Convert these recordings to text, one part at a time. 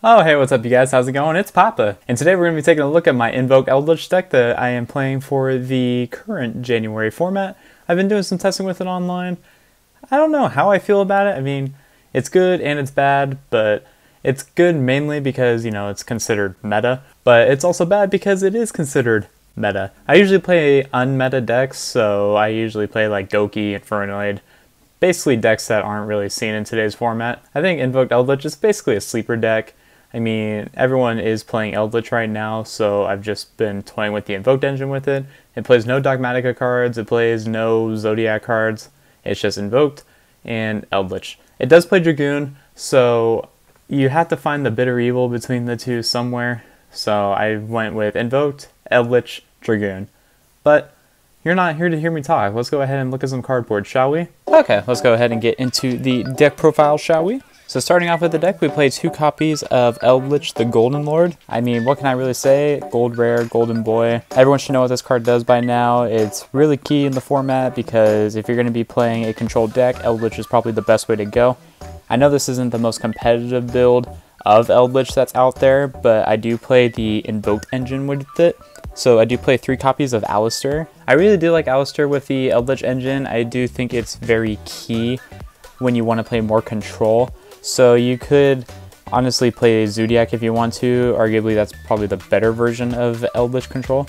Oh, hey, what's up, you guys? How's it going? It's Papa. And today we're going to be taking a look at my Invoke Eldlich deck that I am playing for the current January format. I've been doing some testing with it online. I don't know how I feel about it. I mean, it's good and it's bad, but it's good mainly because, you know, it's considered meta, but it's also bad because it is considered meta. I usually play unmeta decks, so I usually play like Doki, Infernoid, basically decks that aren't really seen in today's format. I think Invoked Eldlich is basically a sleeper deck. I mean, everyone is playing Eldlich right now, so I've just been toying with the Invoked engine with it. It plays no Dogmatika cards, it plays no Zoodiac cards, it's just Invoked and Eldlich. It does play Dragoon, so you have to find the bitter evil between the two somewhere. So I went with Invoked, Eldlich, Dragoon. But you're not here to hear me talk. Let's go ahead and look at some cardboard, shall we? Okay, let's go ahead and get into the deck profile, shall we? So starting off with the deck, we play two copies of Eldlich the Golden Lord. I mean, what can I really say? Gold rare, golden boy. Everyone should know what this card does by now. It's really key in the format because if you're going to be playing a controlled deck, Eldlich is probably the best way to go. I know this isn't the most competitive build of Eldlich that's out there, but I do play the Invoked engine with it. So I do play three copies of Aleister. I really do like Aleister with the Eldlich engine. I do think it's very key when you want to play more control. So you could honestly play Zoodiac if you want to. Arguably, that's probably the better version of Eldlich Control.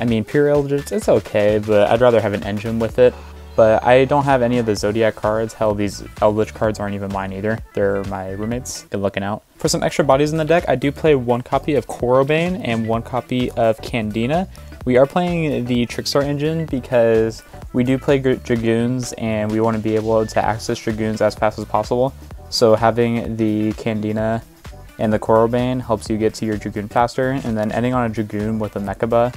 I mean, pure Eldlich, it's okay, but I'd rather have an engine with it. But I don't have any of the Zoodiac cards. Hell, these Eldlich cards aren't even mine either. They're my roommates. Good looking out. For some extra bodies in the deck, I do play one copy of Corobane and one copy of Candina. We are playing the Trickstar engine because we do play Dragoons and we want to be able to access Dragoons as fast as possible. So having the Candina and the Corobane helps you get to your Dragoon faster, and then ending on a Dragoon with a Mechaba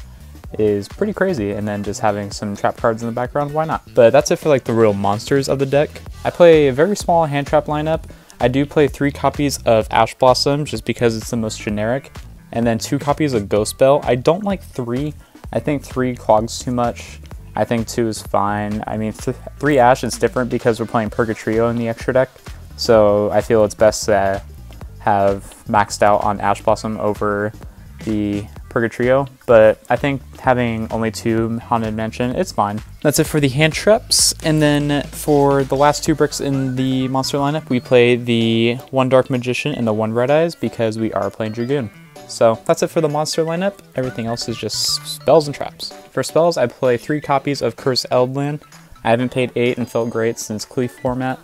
is pretty crazy, and then just having some trap cards in the background, why not? But that's it for like the real monsters of the deck. I play a very small hand trap lineup. I do play three copies of Ash Blossom just because it's the most generic, and then two copies of Ghost Belle. I don't like three. I think three clogs too much. I think two is fine. I mean, th three Ash is different because we're playing Purgatrio in the extra deck. So I feel it's best to have maxed out on Ash Blossom over the Purgatrio, but I think having only two Haunted Mansion, it's fine. That's it for the hand traps, and then for the last two bricks in the monster lineup, we play the one Dark Magician and the one Red Eyes because we are playing Dragoon. So that's it for the monster lineup. Everything else is just spells and traps. For spells, I play three copies of Curse Eldland. I haven't paid eight and felt great since Qlief format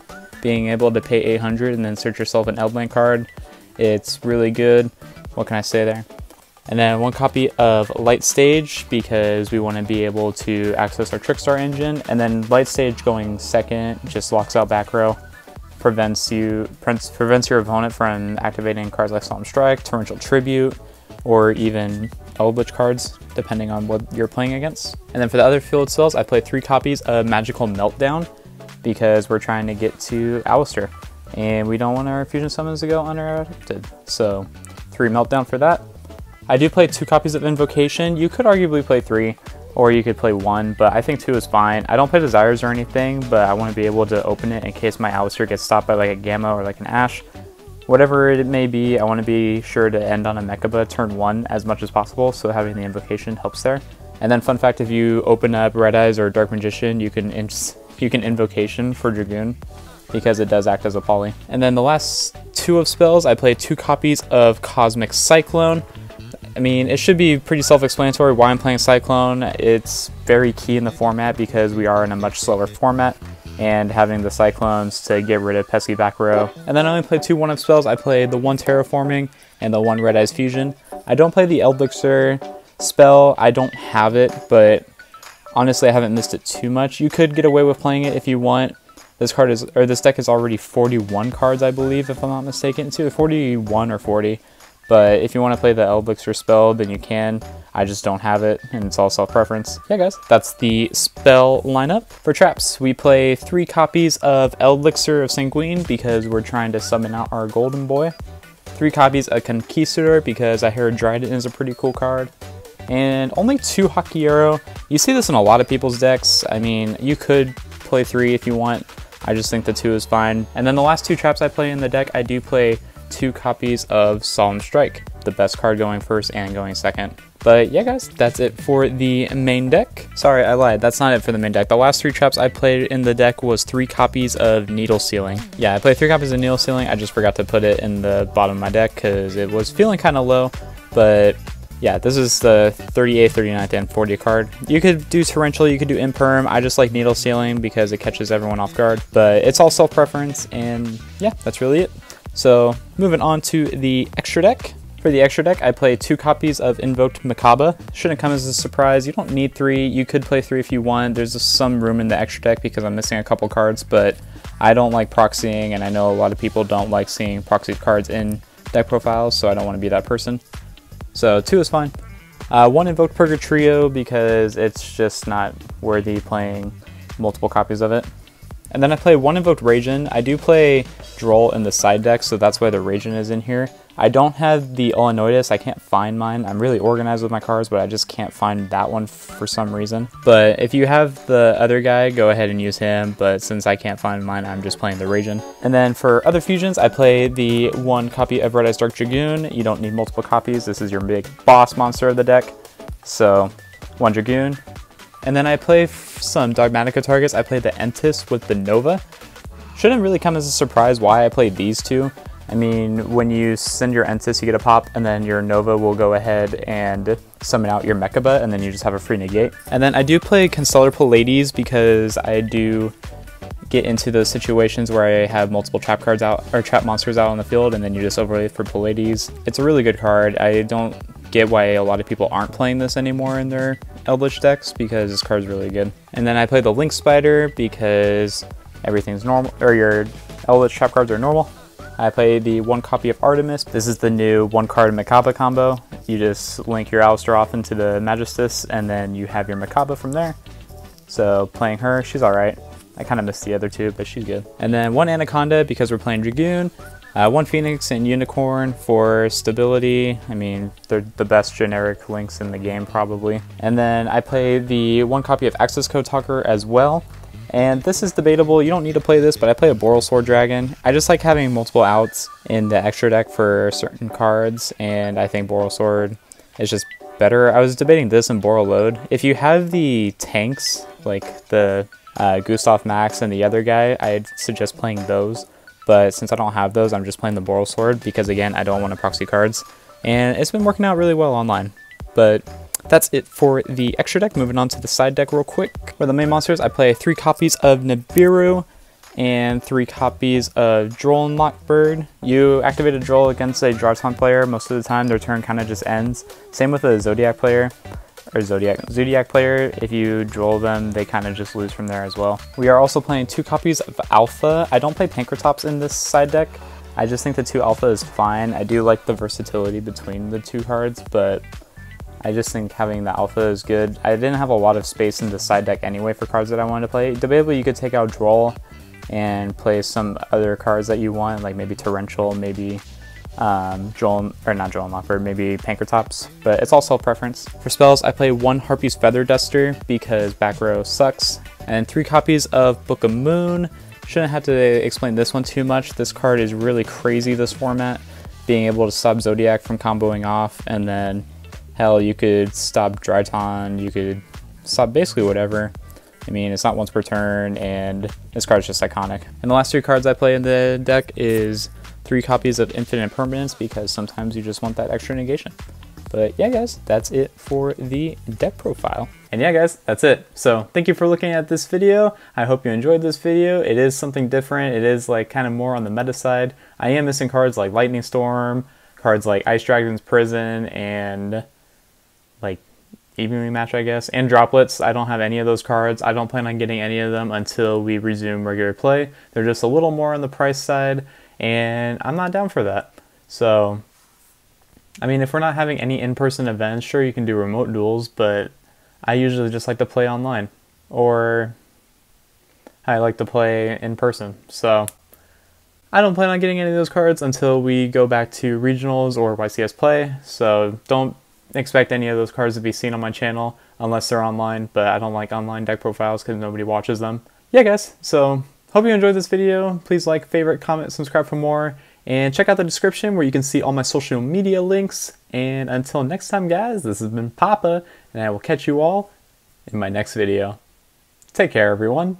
being able to pay 800 and then search yourself an Eldland card. It's really good. What can I say there? And then one copy of Light Stage because we want to be able to access our Trickstar engine. And then Light Stage going second just locks out back row, prevents you prevents your opponent from activating cards like Solemn Strike, Torrential Tribute, or even Eldlich cards, depending on what you're playing against. And then for the other field spells, I play three copies of Magical Meltdown because we're trying to get to Aleister and we don't want our fusion summons to go uninterrupted. So three meltdown for that. I do play two copies of Invocation. You could arguably play three or you could play one, but I think two is fine. I don't play Desires or anything, but I want to be able to open it in case my Aleister gets stopped by like a Gamma or like an Ash. Whatever it may be, I want to be sure to end on a Mechaba turn one as much as possible, so having the Invocation helps there. And then fun fact, if you open up Red Eyes or Dark Magician, you can you can Invocation for Dragoon because it does act as a poly. And then the last two of spells, I play two copies of Cosmic Cyclone. I mean, it should be pretty self-explanatory why I'm playing Cyclone. It's very key in the format because we are in a much slower format and having the Cyclones to get rid of pesky back row. And then I only play two one-up spells. I play the one Terraforming and the one Red Eyes Fusion. I don't play the Elixir spell. I don't have it, but Honestly, I haven't missed it too much. You could get away with playing it if you want. This card is, or this deck is already 41 cards, I believe, if I'm not mistaken. Either 41 or 40. But if you want to play the Eldlixir spell, then you can. I just don't have it, and it's all self-preference. Yeah, guys, that's the spell lineup. For traps, we play three copies of Elixir of Sanguine because we're trying to summon out our Golden Boy. Three copies of Conquistador because I heard Dryden is a pretty cool card and only two Huaquero. You see this in a lot of people's decks. I mean, you could play three if you want. I just think the two is fine. And then the last two traps I play in the deck, I do play two copies of Solemn Strike, the best card going first and going second. But yeah, guys, that's it for the main deck. Sorry, I lied. That's not it for the main deck. The last three traps I played in the deck was three copies of Needle Ceiling. Yeah, I played three copies of Needle Ceiling. I just forgot to put it in the bottom of my deck because it was feeling kind of low. But yeah, this is the 38th, 39th, and 40 card. You could do Torrential, you could do Imperm. I just like Needle Ceiling because it catches everyone off guard. But it's all self-preference, and yeah, that's really it. So moving on to the extra deck. For the extra deck, I play two copies of Invoked Mechaba. Shouldn't come as a surprise. You don't need three. You could play three if you want. There's some room in the extra deck because I'm missing a couple cards, but I don't like proxying, and I know a lot of people don't like seeing proxied cards in deck profiles, so I don't want to be that person. So two is fine. Uh, one Invoked Purgatrio because it's just not worthy playing multiple copies of it. And then I play one Invoked Raidjin. I do play Droll in the side deck, so that's why the Raidjin is in here. I don't have the Illinois. I can't find mine. I'm really organized with my cards, but I just can't find that one for some reason. But if you have the other guy, go ahead and use him. But since I can't find mine, I'm just playing the Ragen. And then for other fusions, I play the one copy of Red Eyes Dark Dragoon. You don't need multiple copies. This is your big boss monster of the deck. So one Dragoon. And then I play some Dogmatika targets. I play the Entis with the Nova. Shouldn't really come as a surprise why I played these two. I mean, when you send your Entis, you get a pop, and then your Nova will go ahead and summon out your Mechaba, and then you just have a free negate. And then I do play Constellar Pleiades because I do get into those situations where I have multiple trap cards out, or trap monsters out on the field, and then you just overlay for Pleiades. It's a really good card. I don't get why a lot of people aren't playing this anymore in their Eldlich decks because this card's really good. And then I play the Link Spider because everything's normal, or your Eldlich trap cards are normal. I play the one copy of Artemis. This is the new one card Mechaba combo. You just link your Aleister off into the Magistus and then you have your Mechaba from there. So playing her, she's alright. I kind of missed the other two, but she's good. And then one Anaconda because we're playing Dragoon. Uh, one Phoenix and Unicorn for stability. I mean, they're the best generic links in the game probably. And then I play the one copy of Access Code Talker as well. And this is debatable, you don't need to play this, but I play a Borrelsword Dragon. I just like having multiple outs in the extra deck for certain cards, and I think Borrelsword is just better. I was debating this and Load. If you have the tanks, like the uh, Gustav Max and the other guy, I'd suggest playing those. But since I don't have those, I'm just playing the Borrelsword because, again, I don't want to proxy cards. And it's been working out really well online. But that's it for the extra deck. Moving on to the side deck real quick. For the main monsters, I play three copies of Nibiru and three copies of Droll and Lockbird. You activate a Droll against a Drytron player. Most of the time, their turn kind of just ends. Same with a Zoodiac player or Zoodiac Zoodiac player. If you Droll them, they kind of just lose from there as well. We are also playing two copies of Alpha. I don't play Pankratops in this side deck. I just think the two Alpha is fine. I do like the versatility between the two cards, but I just think having the alpha is good. I didn't have a lot of space in the side deck anyway for cards that I wanted to play. Debatably, you could take out Droll and play some other cards that you want, like maybe Torrential, maybe um, Joel, or not Joel Mopper, maybe Pankratops, but it's all self-preference. For spells, I play one Harpy's Feather Duster because back row sucks, and three copies of Book of Moon. Shouldn't have to explain this one too much. This card is really crazy, this format. Being able to stop Zoodiac from comboing off, and then Hell, you could stop Drytron, you could stop basically whatever. I mean, it's not once per turn, and this card's just iconic. And the last three cards I play in the deck is three copies of Infinite Impermanence, because sometimes you just want that extra negation. But yeah, guys, that's it for the deck profile. And yeah, guys, that's it. So thank you for looking at this video. I hope you enjoyed this video. It is something different. It is like kind of more on the meta side. I am missing cards like Lightning Storm, cards like Ice Dragon's Prison, and like evenly match, I guess, and droplets. I don't have any of those cards. I don't plan on getting any of them until we resume regular play. They're just a little more on the price side, and I'm not down for that. So, I mean, if we're not having any in-person events, sure you can do remote duels, but I usually just like to play online, or I like to play in person. So, I don't plan on getting any of those cards until we go back to regionals or YCS play. So don't expect any of those cards to be seen on my channel unless they're online, but I don't like online deck profiles because nobody watches them. Yeah, guys, so hope you enjoyed this video. Please like, favorite, comment, subscribe for more, And check out the description where you can see all my social media links. And until next time, guys, this has been Papa, and I will catch you all in my next video. Take care, everyone.